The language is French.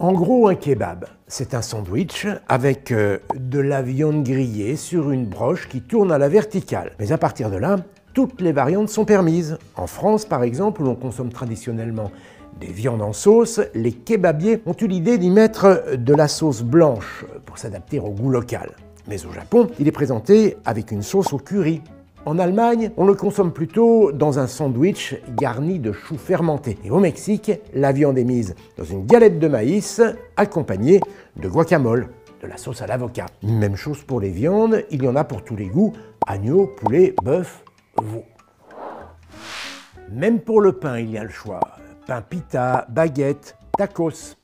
En gros, un kebab, c'est un sandwich avec euh, de la viande grillée sur une broche qui tourne à la verticale. Mais à partir de là, toutes les variantes sont permises. En France, par exemple, où l'on consomme traditionnellement des viandes en sauce, les kebabiers ont eu l'idée d'y mettre de la sauce blanche pour s'adapter au goût local. Mais au Japon, il est présenté avec une sauce au curry. En Allemagne, on le consomme plutôt dans un sandwich garni de choux fermentés. Et au Mexique, la viande est mise dans une galette de maïs accompagnée de guacamole, de la sauce à l'avocat. Même chose pour les viandes, il y en a pour tous les goûts, agneau, poulet, bœuf, veau. Même pour le pain, il y a le choix. Pain pita, baguette, tacos.